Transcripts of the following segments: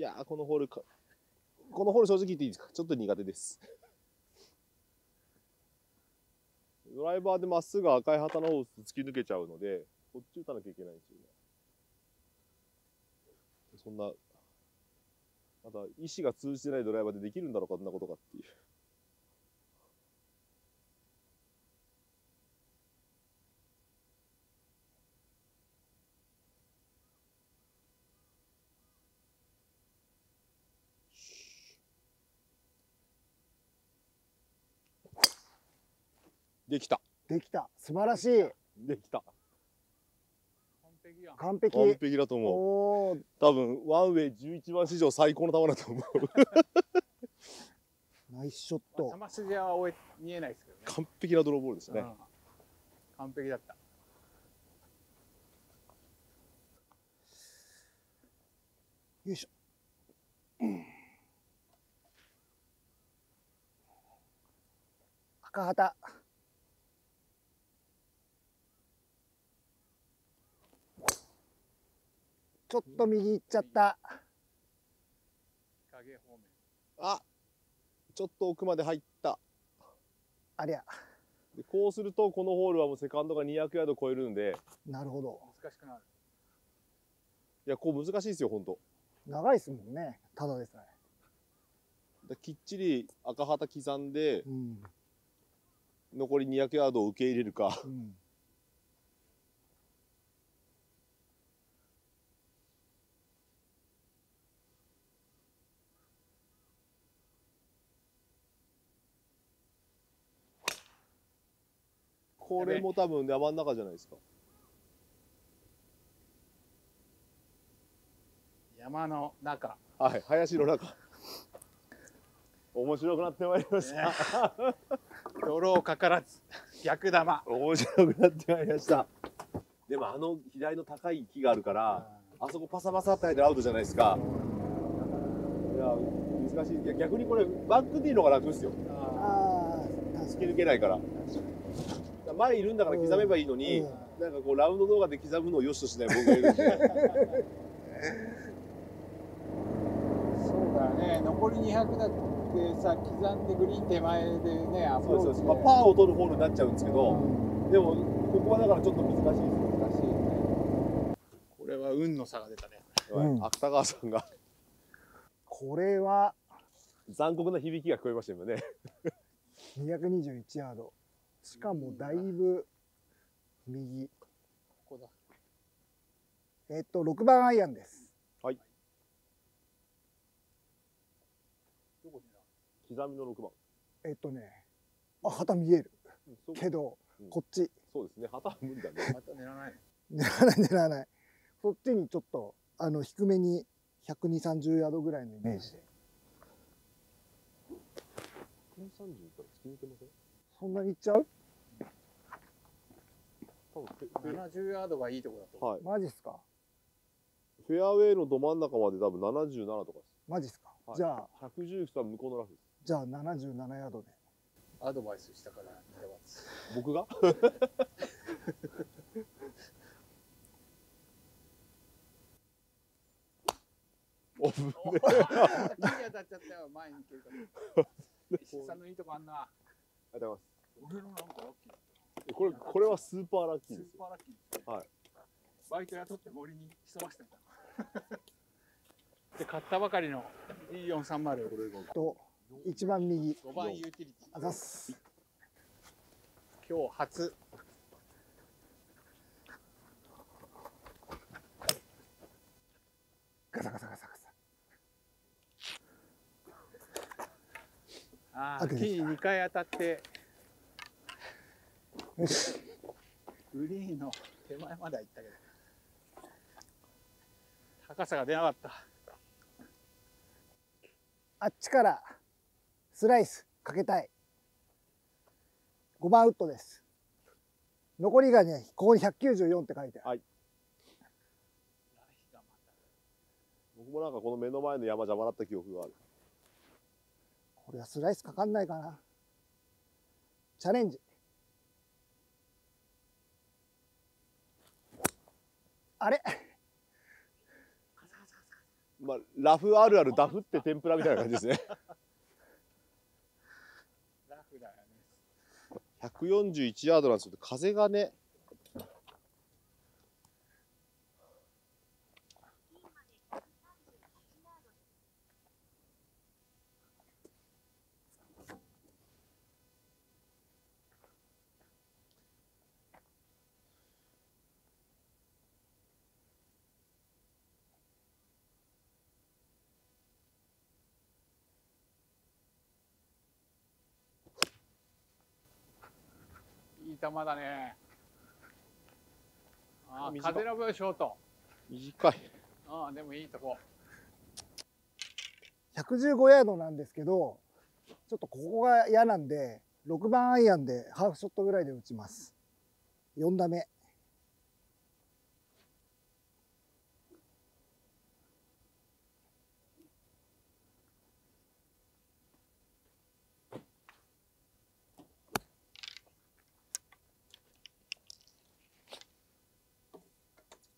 いやこのホールかこのホール正直言っていいですか？ちょっと苦手です。ドライバーでまっすぐ赤い旗の方を突き抜けちゃうのでこっち打たなきゃいけないんですよね。そんなまた意思が通じてないドライバーでできるんだろうかこんなことかっていう。できた。できた。素晴らしい。できた。完璧完璧。完璧だと思う。多分ワンウェイ11番史上最高の球だと思う。ナイスショット。球筋は終え見えないですけどね。完璧なドローボールでしたね、うん。完璧だった。よいしょ。うん。赤旗ちょっと右行っちゃった。日陰方面あちょっと奥まで入った。ありゃ。でこうするとこのホールはもうセカンドが200ヤード超えるんで。なるほど。難しくなる。いやこう難しいですよ本当長いですもんね。ただでさえ。だきっちり赤旗刻んでうん。残り200ヤードを受け入れるか。うんこれも多分山の中じゃないですか。山の中。はい林の中。面白くなってまいりました、泥かからず逆玉。面白くなってまいりました。でもあの左の高い木があるからあそこパサパサって入ってアウトじゃないですか。いや難しい。いや逆にこれバックティーの方が楽ですよ。ああ確か突き抜けないから前いるんだから刻めばいいのに、うん。なんかこうラウンド動画で刻むのを良しとしない僕がいるんで。そうだよね。残り200だってさ刻んでグリーン手前でねアプそうです。ローチそうです、まあ、パーを取るホールになっちゃうんですけど、にでもここはだからちょっと難しいです難しいよね。これは運の差が出たね。うん。芥川さんが。これは。残酷な響きが聞こえました今ね。221ヤードしかもだいぶ右。ここだ。えっと6番アイアンです。どこ刻みの6番。えっとねあ旗見える。けどうん。こっち。そうですね。旗は無理だね。また狙わない。狙わない狙わない。そっちにちょっとあの低めに12030ヤードぐらいのイメージで。130から突き抜けません？そんなにいっちゃう？多分フェフェ70ヤードがいいとこだとはい、マジっすか？フェアウェイのど真ん中まで多分77とかです。マジっすか、はい。じゃあ。119は向こうのラフです。じゃあ77ヤードで。アドバイスしたから見てます僕が？おぶねおー木に当たっちゃったよ前に行けるから。石井さんのいいとこあんな。ありがとうござい俺のなんかラッキーこれこれはスーパーラッキーですよ。スーパーラッキーですね。はい。バイト雇って森に潜ましてみた。で買ったばかりの E430 と一番右。5番ユーティリティ。あざっす。今日初。ガサガサガサガサ。あー開けてきた。木に2回当たって グリーンの手前までは行ったけど。高さが出なかった。あっちからスライスかけたい。5番ウッドです。残りがねここに194って書いてある。僕もなんかこの目の前の山邪魔だった記憶がある。これはスライスかかんないかな。チャレンジあれ？まあ、ラフあるあるダフって天ぷらみたいな感じですね。ラフだよね。141ヤードなんですけど、風がね、いい球だね。あー短い風ラブショート。短い。ああ、でもいいとこ。115ヤードなんですけど、ちょっとここが嫌なんで、6番アイアンでハーフショットぐらいで打ちます。4打目。あ、短かった。じゃあ、70ヤード。あ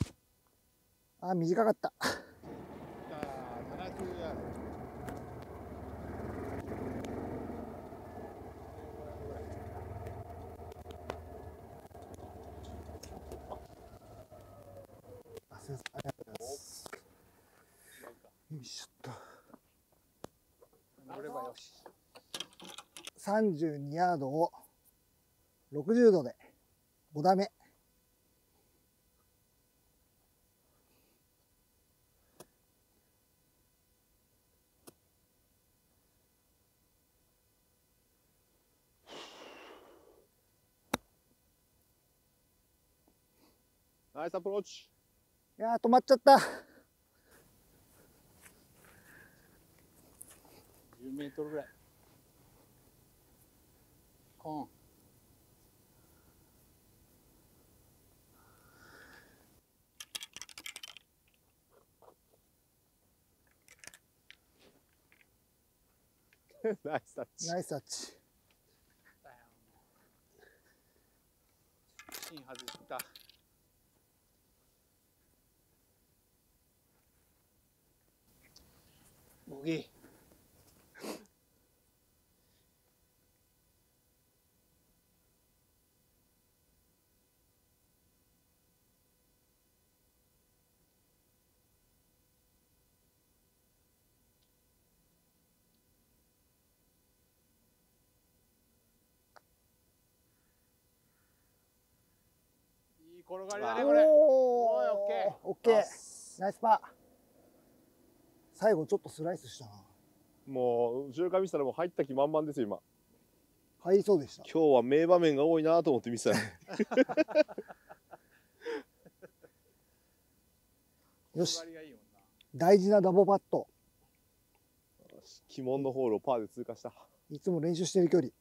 すいませんありがとうございます。よいしょっと。乗ればよし。32ヤードを60度で5打目。ナイスアプローチ。いやー止まっちゃった。10メートルぐらい。コーン。ナイスタッチ。ナイスタッチ。だよ芯外した。ボギー。いい転がりだね、これ。おおいオッケー。オッケー。ナイスパー。最後ちょっとスライスしたな。もう後ろから見てたらもう入った気満々ですよ今入りそうでした。今日は名場面が多いなと思って見てたね よし。大事なダボパット。鬼門のホールをパーで通過したいつも練習してる距離。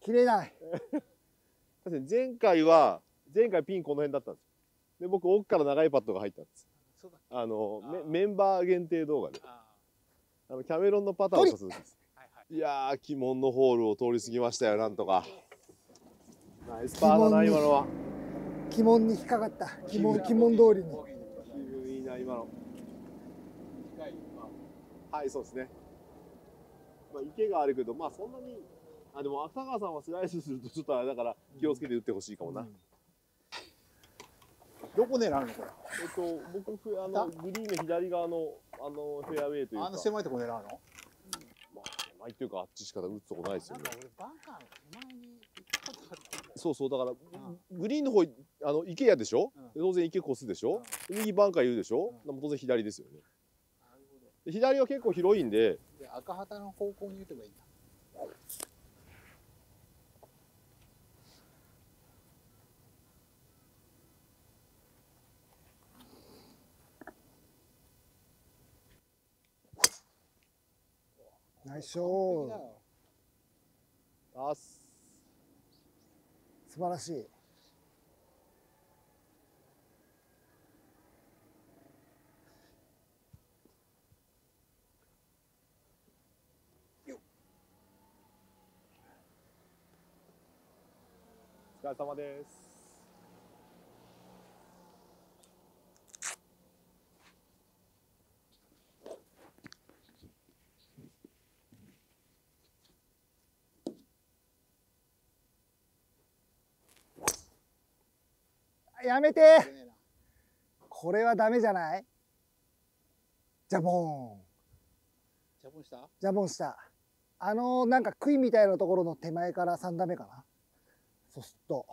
切れない。確かに前回は前回ピンこの辺だったんですよ。で僕奥から長いパットが入ったんです。そうだ。あのメメンバー限定動画で。ああのキャメロンのパターンをさせるんです。いはい。いやー鬼門のホールを通り過ぎましたよなんとか。ナイスパーだな今のは。鬼門に引っかかった。鬼門、鬼門。通りに。いいな今の。はいそうですね。まあ池があるけどまあそんなにあでも芥川さんはスライスするとちょっとあれだから気をつけて打ってほしいかもな、あどこ狙うのこれ？えっと僕ふあのグリーンの左側のあのフェアウェイというか。あの狭いとこ狙うの？まあ狭いっていうかあっちしか打つとこないですよねなんか俺バンカーの手前にそうそうだから、ん。グリーンの方あの池やでしょ、うん。で当然池越すでしょ、右バンカーいるでしょ、うん。当然左ですよね。左は結構広いんで。で赤旗の方向に打てばいいんだ。ナイスショー完璧だよあっす素晴らしい。お疲れ様です。やめて。これはダメじゃない？ジャボーン。ジャボンした？ジャボンした。あのなんか杭みたいなところの手前から3打目かな。そうすると。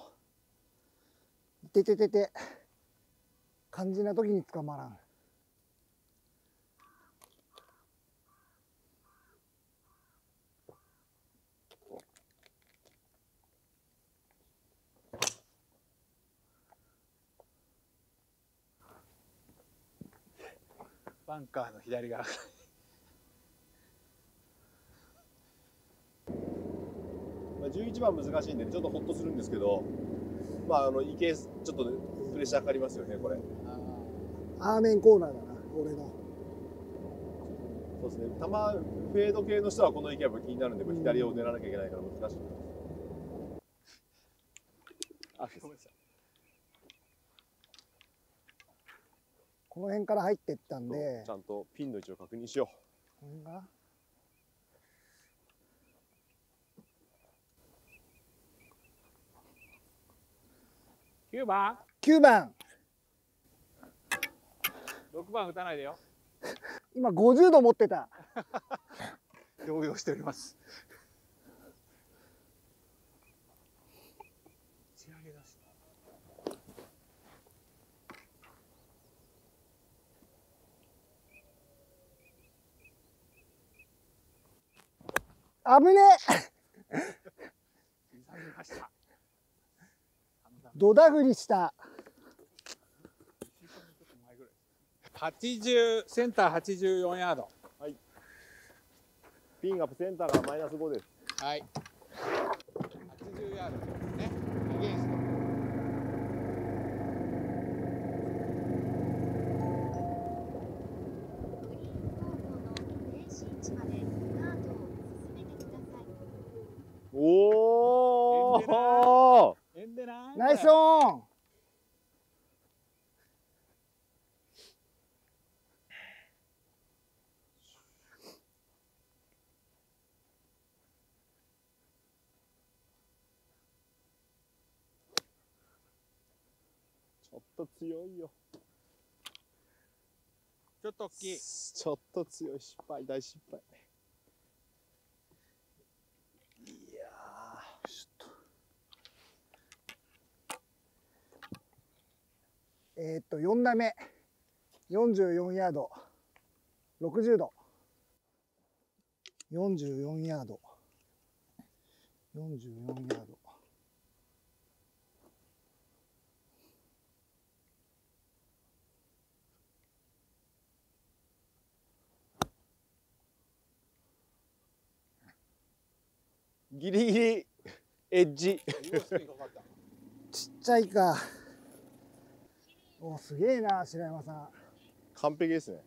いてててて。肝心な時に捕まらんバンカーの左側。まあ、11番難しいんで、ちょっとほっとするんですけど、まあ、あの池、ちょっとプレッシャーかかりますよね、これ。アー。メンコーナーだな俺の。そうですね、球、フェード系の人はこの池やっぱ気になるんで、これ左を狙わなきゃいけないから難しい。あ、ごめんなさいこの辺から入ってったんで。ちゃんとピンの位置を確認しよこれが。9番。9番。6番打たないでよ。今50度持ってた。動揺しております打ち上げだし危ねえ。ドダフりした。80センター84ヤード。う。ピンがセンターがマイナス5です。はい。80ヤードねアゲンストグリーン方向の停止位置までカートを進めてください。おおナイスオンちょっと強いよ。ちょっと大きいちょっと強い失敗、大失敗。いやえーっと4打目44ヤード。60度44ヤード。44ヤード。ーギリギリエッジ。ちっちゃいかおすげえな白山さん。完璧ですね。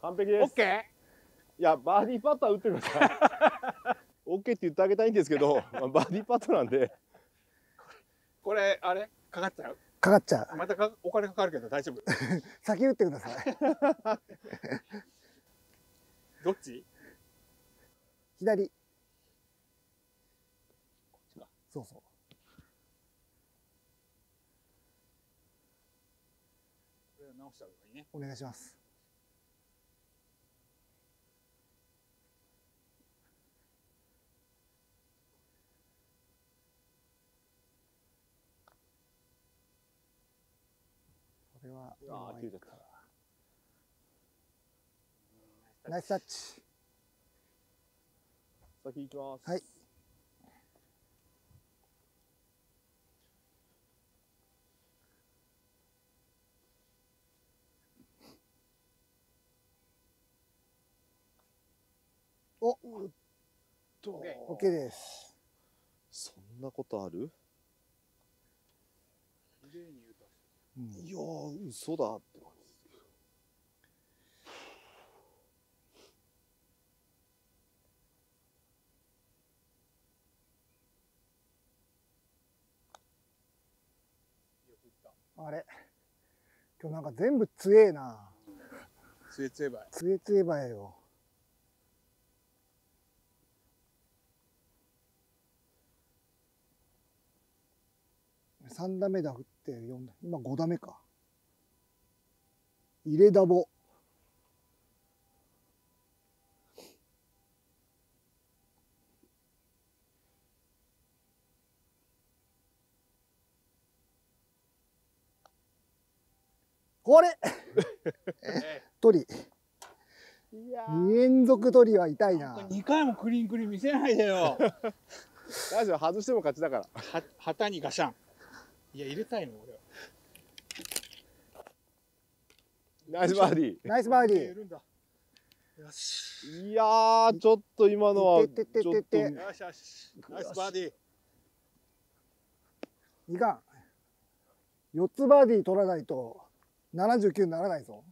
完璧です。オッケいや、バーディーパットは打ってください。オッケーって言ってあげたいんですけど、まあバーディーパットなんで。ーこれあれ？かかっちゃう？かかっちゃう。またかお金かかるけど大丈夫？先打ってください。どっち？左そうそう。これを直した方がいいね。お願いします。これはあー切れちゃったナイスタッチ。先行きます。はい。と。OK です。そんなことある？いや嘘だってあれ？今日なんか全部強えな。強え強えばい。強え強えばいよ。3打目だ振って4打今5打目か。入れダボこれ。鳥。いや2連続鳥は痛いな。2回もクリーンクリーン見せないでよ。大丈夫外しても勝ちだから。は旗にガシャンいや入れたいの俺は。ナイスバーディナイスバーディー。るんだ。よし。ーいやーちょっと今のはちょてってとよしよしナイスバーディー。いかん。4つバーディー取らないと79にならないぞ。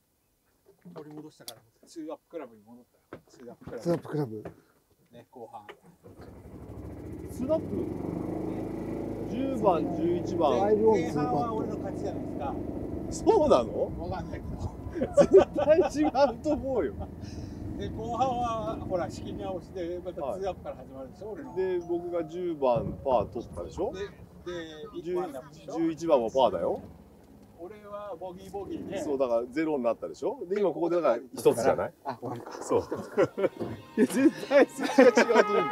取り戻したからツーアップクラブに戻った。よツーアップクラツーアップクラブ。ブね後半。スナップ？10番11番。前半は俺の勝ちじゃないですか。そうなの？わかんない。けど絶対違うと思うよ。で後半はほら仕切り直しでまたツーアップから始まるでしょ、俺の。で僕が10番パー取ったでしょ？でで1番だったでしょ？11番もパーだよ。俺はボギーボギーでそうだからゼロになったでしょ？で今ここでだから一つじゃない？あワンかそう。いや 絶対数字が違うと思う